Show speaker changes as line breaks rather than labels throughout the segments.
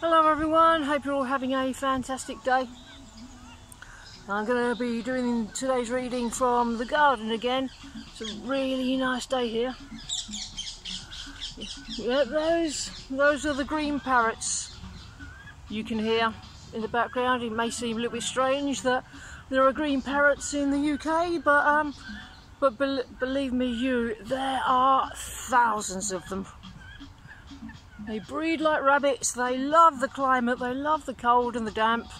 Hello everyone, hope you're all having a fantastic day. I'm going to be doing today's reading from the garden again. It's a really nice day here. Yeah, those, those are the green parrots you can hear in the background. It may seem a little bit strange that there are green parrots in the UK, but um, but be believe me you, there are thousands of them. They breed like rabbits, they love the climate, they love the cold and the damp,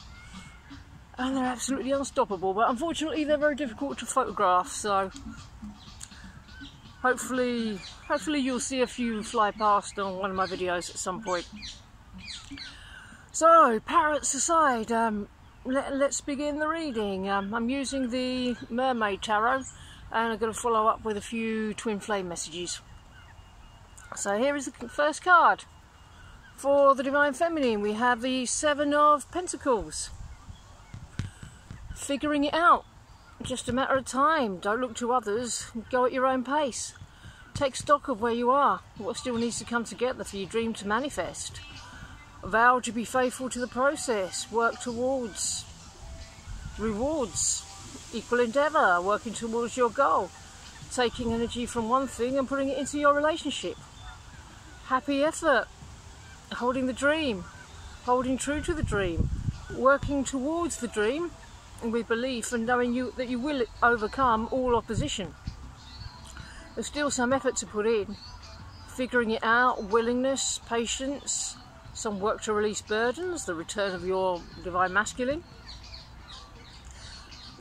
and they're absolutely unstoppable. But unfortunately, they're very difficult to photograph, so hopefully, hopefully you'll see a few fly past on one of my videos at some point. So, parrots aside, um, let, us begin the reading. Um, I'm using the Mermaid Tarot, and I'm going to follow up with a few twin flame messages. So here is the first card. For the Divine Feminine, we have the Seven of Pentacles. Figuring it out. Just a matter of time. Don't look to others. Go at your own pace. Take stock of where you are. What still needs to come together for your dream to manifest. Vow to be faithful to the process. Work towards rewards. Equal endeavour. Working towards your goal. Taking energy from one thing and putting it into your relationship. Happy effort holding the dream, holding true to the dream, working towards the dream with belief and knowing you that you will overcome all opposition. There's still some effort to put in, figuring it out, willingness, patience, some work to release burdens, the return of your divine masculine.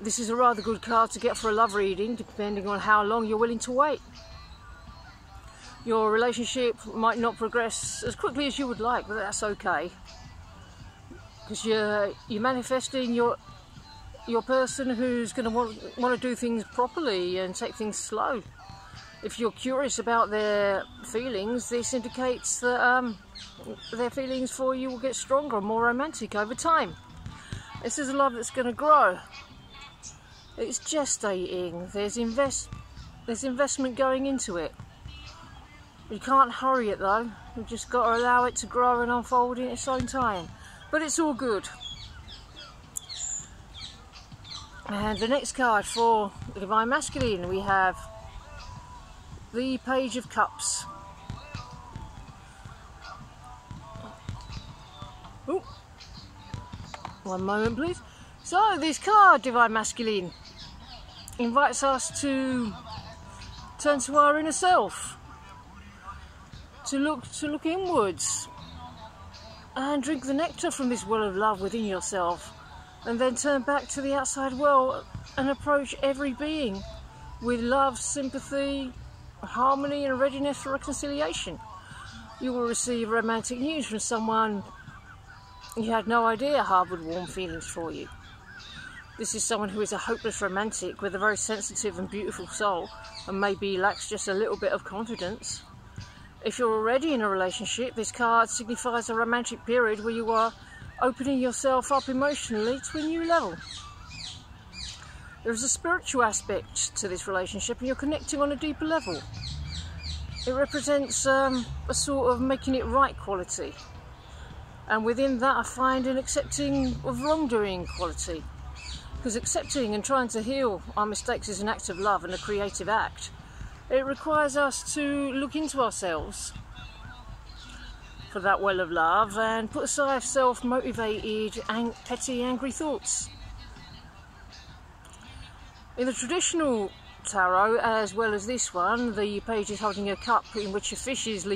This is a rather good card to get for a love reading, depending on how long you're willing to wait your relationship might not progress as quickly as you would like, but that's okay. Because you're, you're manifesting your your person who's going to want, want to do things properly and take things slow. If you're curious about their feelings, this indicates that um, their feelings for you will get stronger and more romantic over time. This is a love that's going to grow. It's gestating. There's invest. There's investment going into it. You can't hurry it though. You've just got to allow it to grow and unfold in its own time. But it's all good. And the next card for the Divine Masculine, we have the Page of Cups. Ooh. One moment, please. So, this card, Divine Masculine, invites us to turn to our inner self to look to look inwards and drink the nectar from this well of love within yourself and then turn back to the outside world and approach every being with love, sympathy, harmony and readiness for reconciliation. You will receive romantic news from someone you had no idea harboured warm feelings for you. This is someone who is a hopeless romantic with a very sensitive and beautiful soul and maybe lacks just a little bit of confidence. If you're already in a relationship, this card signifies a romantic period where you are opening yourself up emotionally to a new level. There is a spiritual aspect to this relationship and you're connecting on a deeper level. It represents um, a sort of making it right quality. And within that, I find an accepting of wrongdoing quality. Because accepting and trying to heal our mistakes is an act of love and a creative act. It requires us to look into ourselves for that well of love and put aside self motivated, ang- petty, angry thoughts. In the traditional tarot, as well as this one, the page is holding a cup in which a fish is,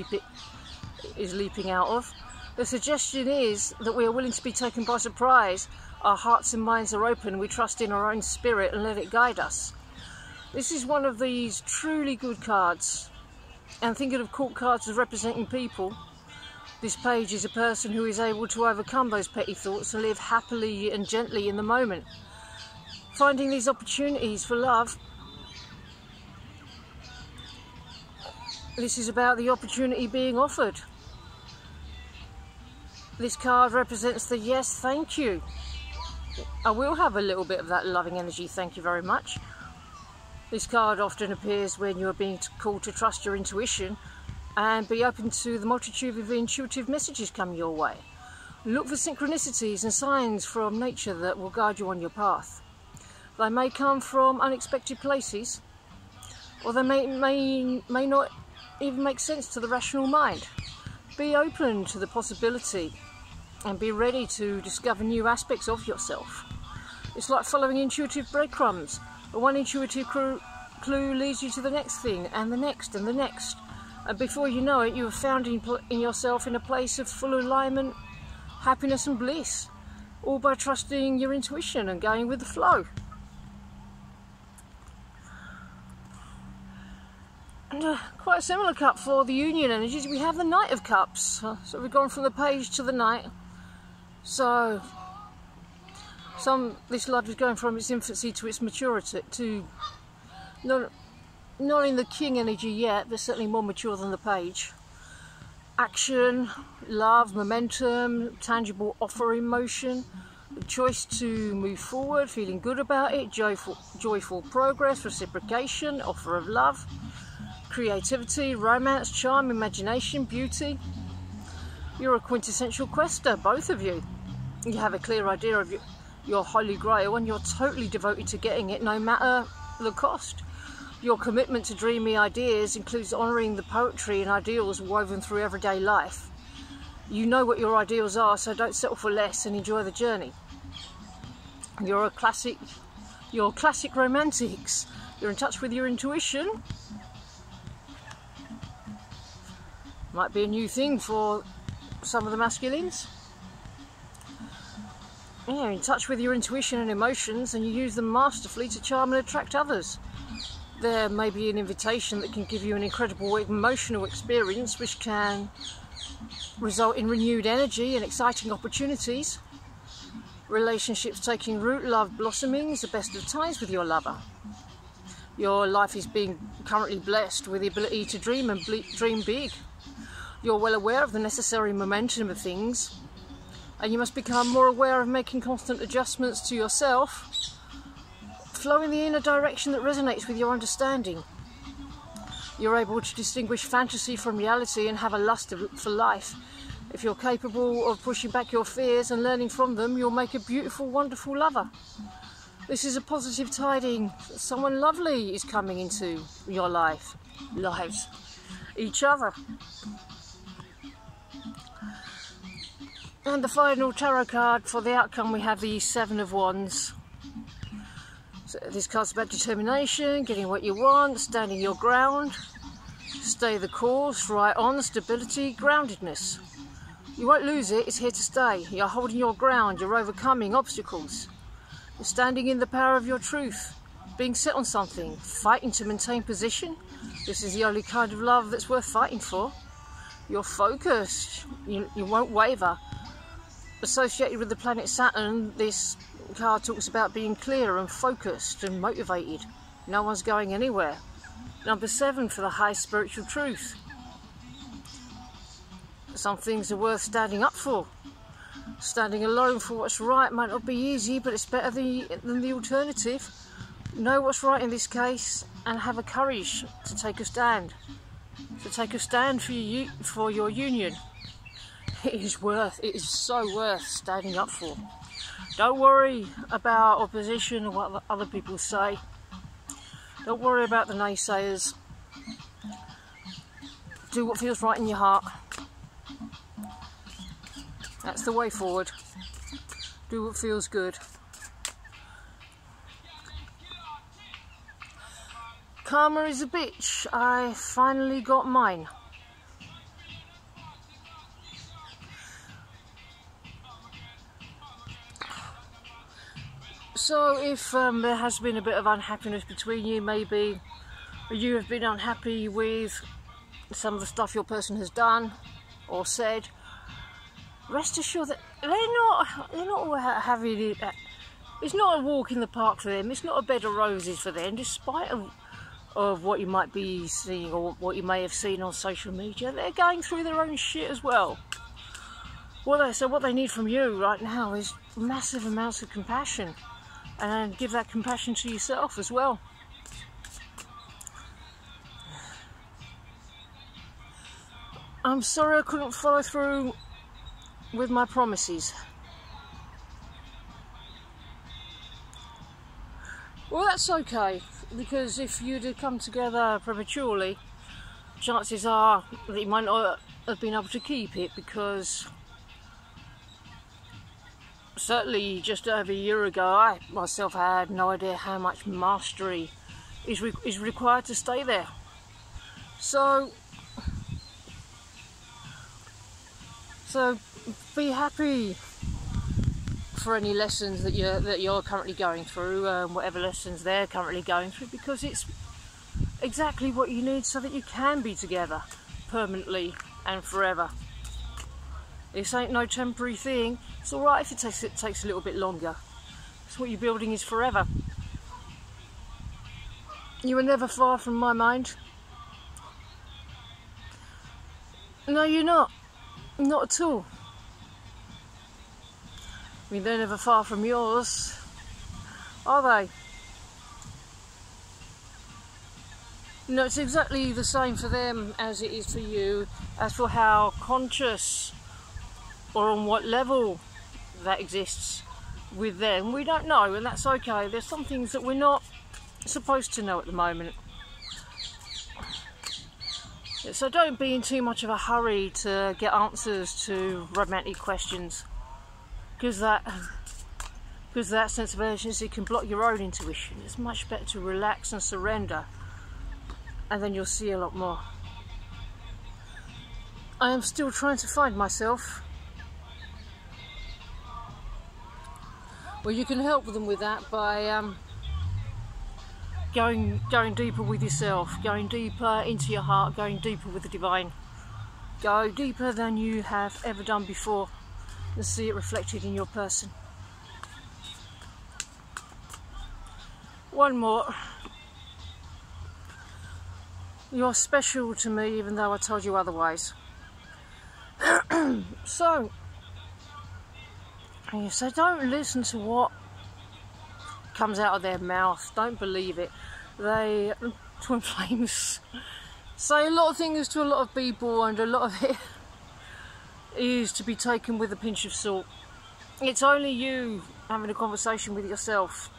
is leaping out of. The suggestion is that we are willing to be taken by surprise. Our hearts and minds are open, we trust in our own spirit and let it guide us. This is one of these truly good cards. And thinking of court cards as representing people, this page is a person who is able to overcome those petty thoughts and live happily and gently in the moment. Finding these opportunities for love. This is about the opportunity being offered. This card represents the yes, thank you. I will have a little bit of that loving energy, thank you very much. This card often appears when you are being called to trust your intuition and be open to the multitude of intuitive messages coming your way. Look for synchronicities and signs from nature that will guide you on your path. They may come from unexpected places, or they may, may, may not even make sense to the rational mind. Be open to the possibility and be ready to discover new aspects of yourself. It's like following intuitive breadcrumbs. One intuitive clue leads you to the next thing, and the next, and the next. And before you know it, you have found in, in yourself in a place of full alignment, happiness, and bliss, all by trusting your intuition and going with the flow. And uh, quite a similar cup for the union energies. We have the Knight of Cups. So we've gone from the page to the Knight. So some this love is going from its infancy to its maturity to not not in the king energy yet, but certainly more mature than the page. Action, love, momentum, tangible offer emotion, the choice to move forward, feeling good about it, joyful, joyful progress, reciprocation, offer of love, creativity, romance, charm, imagination, beauty. You're a quintessential quester, both of you. You have a clear idea of your, your holy grail and you're totally devoted to getting it no matter the cost. Your commitment to dreamy ideas includes honouring the poetry and ideals woven through everyday life. You know what your ideals are, so don't settle for less and enjoy the journey. You're a classic, you're classic romantics. You're in touch with your intuition. Might be a new thing for some of the masculines. Yeah, in touch with your intuition and emotions, and you use them masterfully to charm and attract others there may be an invitation that can give you an incredible emotional experience which can result in renewed energy and exciting opportunities. Relationships taking root, love blossoming is the best of times with your lover. Your life is being currently blessed with the ability to dream and dream big. You're well aware of the necessary momentum of things, and you must become more aware of making constant adjustments to yourself flow in the inner direction that resonates with your understanding. You're able to distinguish fantasy from reality and have a lust for life. If you're capable of pushing back your fears and learning from them, you'll make a beautiful, wonderful lover. This is a positive tiding. Someone lovely is coming into your life, lives, each other. And the final tarot card for the outcome, we have the Seven of Wands. So this card's about determination, getting what you want, standing your ground, stay the course, right on, stability, groundedness. You won't lose it, it's here to stay. You're holding your ground, you're overcoming obstacles. You're standing in the power of your truth, being set on something, fighting to maintain position. This is the only kind of love that's worth fighting for. You're focused, you, you won't waver. Associated with the planet Saturn, this card talks about being clear and focused and motivated. No one's going anywhere. Number seven for the high spiritual truth. Some things are worth standing up for. Standing alone for what's right might not be easy, but it's better than the alternative. Know what's right in this case and have a courage to take a stand. To take a stand for, you, for your union. It is worth, it is so worth standing up for. Don't worry about opposition or what other people say. Don't worry about the naysayers. Do what feels right in your heart. That's the way forward. Do what feels good. Karma is a bitch. I finally got mine. So if um, there has been a bit of unhappiness between you, maybe you have been unhappy with some of the stuff your person has done or said, rest assured that they're not they're not having it. Uh, it's not a walk in the park for them. It's not a bed of roses for them, despite of, of what you might be seeing or what you may have seen on social media. They're going through their own shit as well. They, so what they need from you right now is massive amounts of compassion and give that compassion to yourself as well. I'm sorry I couldn't follow through with my promises. Well, that's okay because if you'd have come together prematurely, chances are that you might not have been able to keep it because certainly just over a year ago, I myself had no idea how much mastery is, re is required to stay there. So, so be happy for any lessons that you're that you're currently going through, um, whatever lessons they're currently going through, because it's exactly what you need so that you can be together permanently and forever. This ain't no temporary thing. It's all right if it takes it takes a little bit longer. It's what you're building is forever. You were never far from my mind. No, you're not. Not at all. I mean, they're never far from yours, are they? No, it's exactly the same for them as it is for you. As for how conscious or on what level that exists with them, we don't know, and that's okay. There's some things that we're not supposed to know at the moment. So don't be in too much of a hurry to get answers to romantic questions because that because that sense of urgency can block your own intuition. It's much better to relax and surrender, and then you'll see a lot more. I am still trying to find myself. Well, you can help them with that by um, going going deeper with yourself, going deeper into your heart, going deeper with the divine. Go deeper than you have ever done before and see it reflected in your person. One more. You're special to me even though I told you otherwise. so, Oh, you say don't listen to what comes out of their mouth. Don't believe it. They, twin flames, say a lot of things to a lot of people and a lot of it is to be taken with a pinch of salt. It's only you having a conversation with yourself.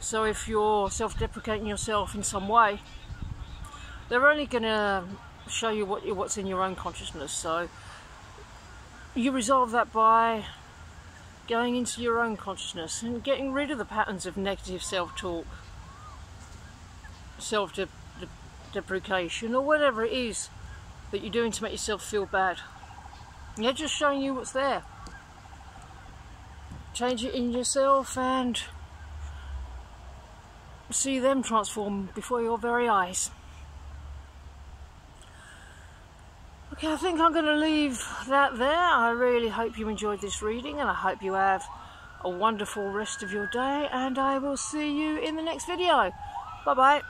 So if you're self-deprecating yourself in some way, they're only going to show you what what's in your own consciousness. So you resolve that by going into your own consciousness and getting rid of the patterns of negative self-talk, self-deprecation, or whatever it is that you're doing to make yourself feel bad. They're just showing you what's there. Change it in yourself and see them transform before your very eyes. Okay, I think I'm going to leave that there. I really hope you enjoyed this reading and I hope you have a wonderful rest of your day and I will see you in the next video. Bye bye.